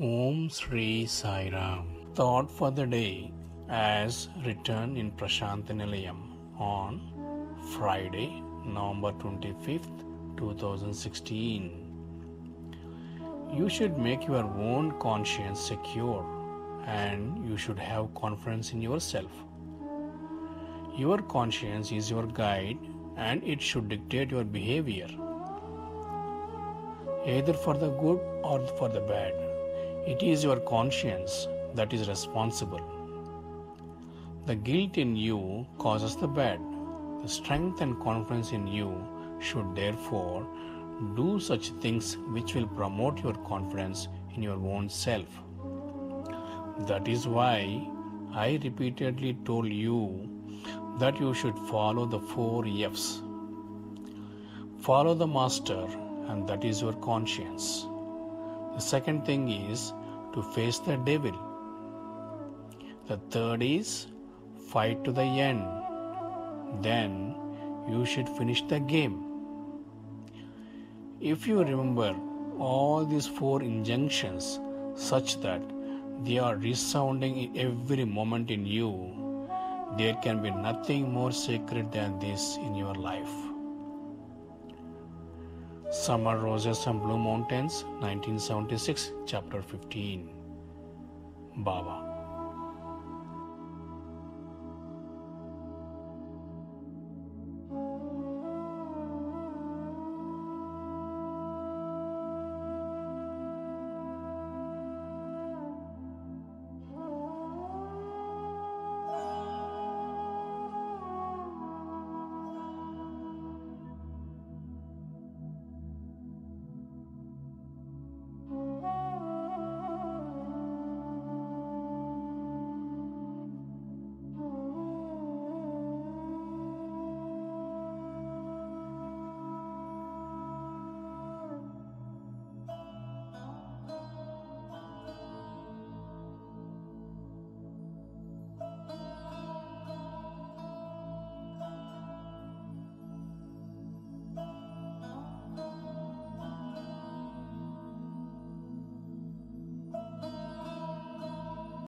Om Sri Sai Ram. Thought for the day as written in Prashanti Nilayam on Friday, November 25th, 2016. You should make your own conscience secure and you should have confidence in yourself. Your conscience is your guide and it should dictate your behavior, either for the good or for the bad. It is your conscience that is responsible. The guilt in you causes the bad. The strength and confidence in you should therefore do such things which will promote your confidence in your own self. That is why I repeatedly told you that you should follow the four F's. Follow the master, and that is your conscience. The second thing is to face the devil. The third is fight to the end. Then you should finish the game. If you remember all these four injunctions such that they are resounding in every moment in you, there can be nothing more sacred than this in your life. Summer Roses and Blue Mountains, 1976, Chapter 15. Baba.